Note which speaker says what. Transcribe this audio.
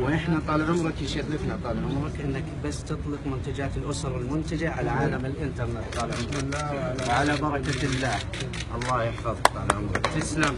Speaker 1: وإحنا طال عمرك يشرفنا طال عمرك. إنك بس تطلق منتجات الأسر المنتجة على نعم. عالم الإنترنت طال عمرك. وعلى بركة الله. الله يحفظك طال عمرك. تسلم.